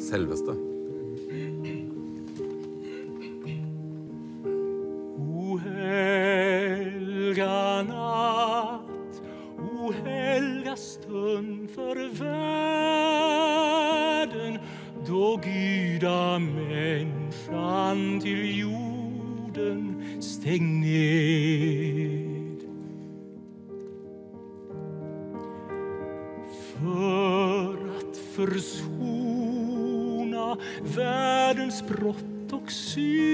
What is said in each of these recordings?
Selveste. O helga natt, o helga stund för världen då Guda människan till jorden steg ned. För försona världens brott och synder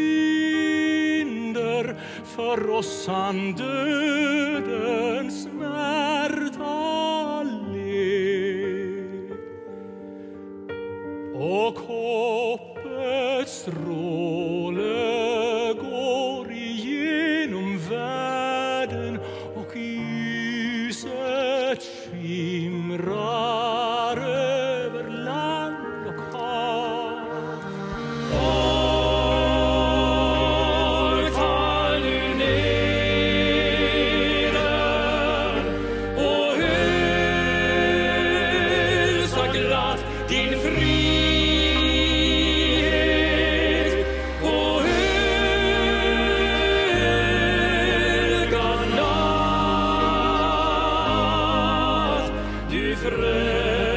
för oss han dödens smärta led. Och hoppets stråle går igenom världen och ljuset skimrar vreugd.